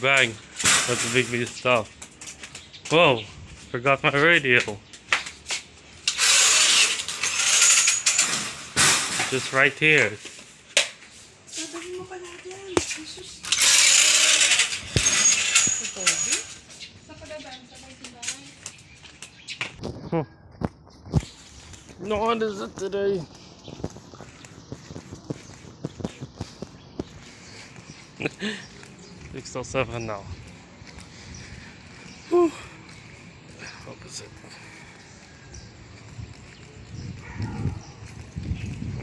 Bang. That's a big piece of stuff. Whoa. Forgot my radio. Just right here. Pagabaan, sa. No, is it today? Six till seven now. Whew. Opposite.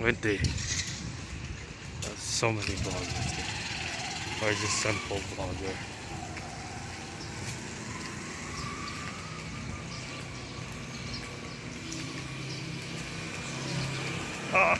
Windy. There's so many vloggers here. Or just simple vlogger. Ah.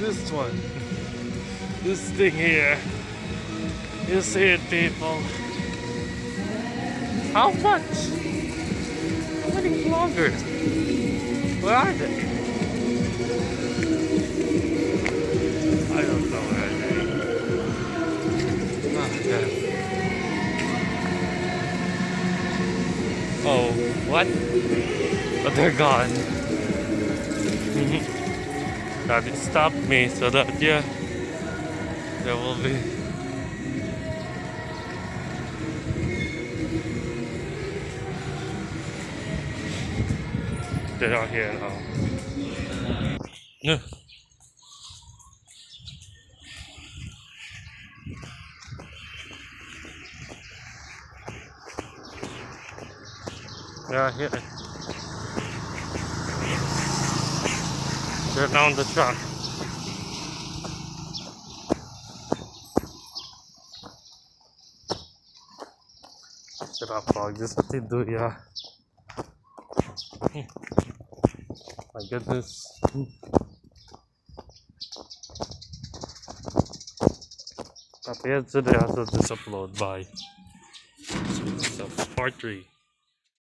This one. This thing here. You see it, people. How much? How many vloggers? Where are they? I don't know where they Ah, damn. Oh, what? But they're gone. That it stopped me so that yeah, there will be. They're not here now. No. They're here. They're down the truck. Será vlog dessa teduia. My goodness. Tapi today have to upload by part 3.